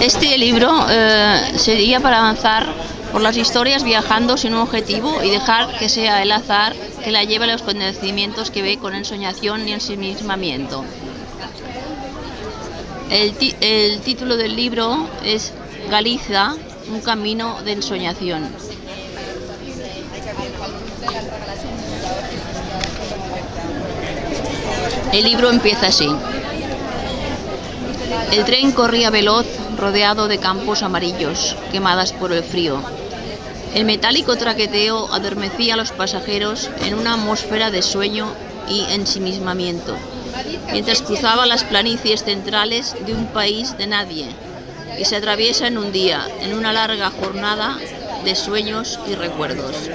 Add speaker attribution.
Speaker 1: Este libro eh, sería para avanzar por las historias viajando sin un objetivo y dejar que sea el azar que la lleve a los conocimientos que ve con ensoñación y ensimismamiento. El, el título del libro es Galiza, un camino de ensoñación. El libro empieza así. El tren corría veloz, rodeado de campos amarillos, quemadas por el frío. El metálico traqueteo adormecía a los pasajeros en una atmósfera de sueño y ensimismamiento, mientras cruzaba las planicies centrales de un país de nadie, que se atraviesa en un día, en una larga jornada de sueños y recuerdos.